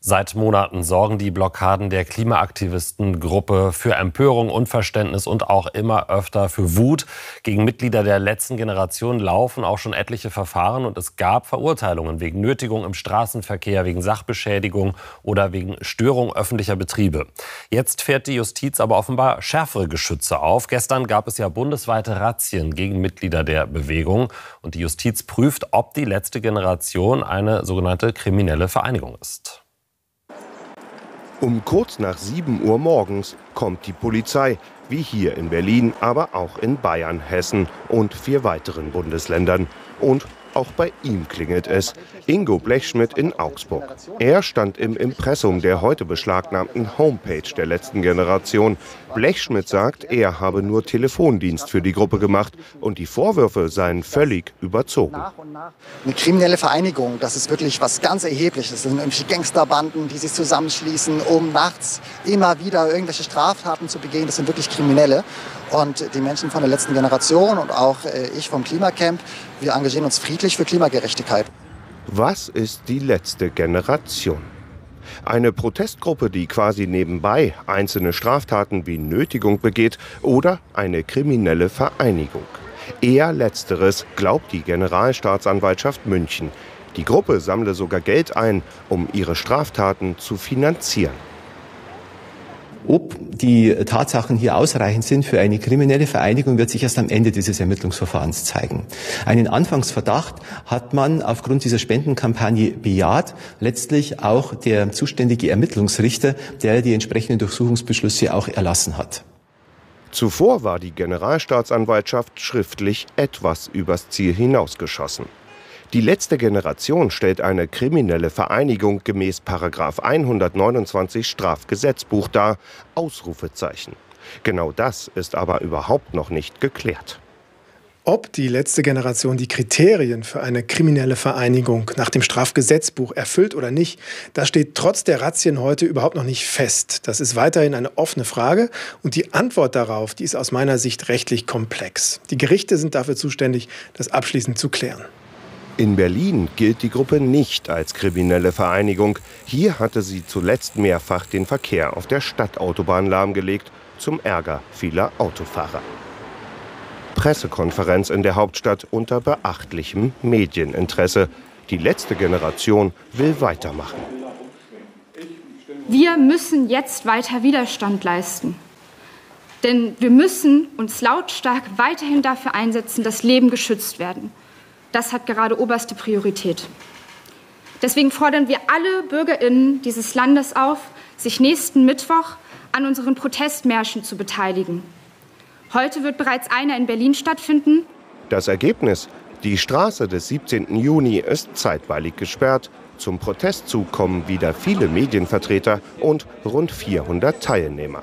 Seit Monaten sorgen die Blockaden der Klimaaktivistengruppe für Empörung, Unverständnis und auch immer öfter für Wut. Gegen Mitglieder der letzten Generation laufen auch schon etliche Verfahren und es gab Verurteilungen wegen Nötigung im Straßenverkehr, wegen Sachbeschädigung oder wegen Störung öffentlicher Betriebe. Jetzt fährt die Justiz aber offenbar schärfere Geschütze auf. Gestern gab es ja bundesweite Razzien gegen Mitglieder der Bewegung und die Justiz prüft, ob die letzte Generation eine sogenannte kriminelle Vereinigung ist. Um kurz nach 7 Uhr morgens kommt die Polizei, wie hier in Berlin, aber auch in Bayern, Hessen und vier weiteren Bundesländern. Und auch bei ihm klingelt es. Ingo Blechschmidt in Augsburg. Er stand im Impressum der heute beschlagnahmten Homepage der letzten Generation. Blechschmidt sagt, er habe nur Telefondienst für die Gruppe gemacht und die Vorwürfe seien völlig überzogen. Eine kriminelle Vereinigung, das ist wirklich was ganz Erhebliches. Das sind irgendwelche Gangsterbanden, die sich zusammenschließen, um nachts immer wieder irgendwelche Straftaten zu begehen. Das sind wirklich Kriminelle. Und die Menschen von der letzten Generation und auch äh, ich vom Klimacamp, wir engagieren uns friedlich für Klimagerechtigkeit. Was ist die letzte Generation? Eine Protestgruppe, die quasi nebenbei einzelne Straftaten wie Nötigung begeht oder eine kriminelle Vereinigung. Eher letzteres glaubt die Generalstaatsanwaltschaft München. Die Gruppe sammle sogar Geld ein, um ihre Straftaten zu finanzieren. Ob die Tatsachen hier ausreichend sind für eine kriminelle Vereinigung, wird sich erst am Ende dieses Ermittlungsverfahrens zeigen. Einen Anfangsverdacht hat man aufgrund dieser Spendenkampagne bejaht, letztlich auch der zuständige Ermittlungsrichter, der die entsprechenden Durchsuchungsbeschlüsse auch erlassen hat. Zuvor war die Generalstaatsanwaltschaft schriftlich etwas übers Ziel hinausgeschossen. Die letzte Generation stellt eine kriminelle Vereinigung gemäß 129 Strafgesetzbuch dar. Ausrufezeichen. Genau das ist aber überhaupt noch nicht geklärt. Ob die letzte Generation die Kriterien für eine kriminelle Vereinigung nach dem Strafgesetzbuch erfüllt oder nicht, das steht trotz der Razzien heute überhaupt noch nicht fest. Das ist weiterhin eine offene Frage und die Antwort darauf, die ist aus meiner Sicht rechtlich komplex. Die Gerichte sind dafür zuständig, das abschließend zu klären. In Berlin gilt die Gruppe nicht als kriminelle Vereinigung. Hier hatte sie zuletzt mehrfach den Verkehr auf der Stadtautobahn lahmgelegt, zum Ärger vieler Autofahrer. Pressekonferenz in der Hauptstadt unter beachtlichem Medieninteresse. Die letzte Generation will weitermachen. Wir müssen jetzt weiter Widerstand leisten. Denn wir müssen uns lautstark weiterhin dafür einsetzen, dass Leben geschützt werden. Das hat gerade oberste Priorität. Deswegen fordern wir alle Bürgerinnen dieses Landes auf, sich nächsten Mittwoch an unseren Protestmärschen zu beteiligen. Heute wird bereits einer in Berlin stattfinden. Das Ergebnis? Die Straße des 17. Juni ist zeitweilig gesperrt. Zum Protestzug kommen wieder viele Medienvertreter und rund 400 Teilnehmer.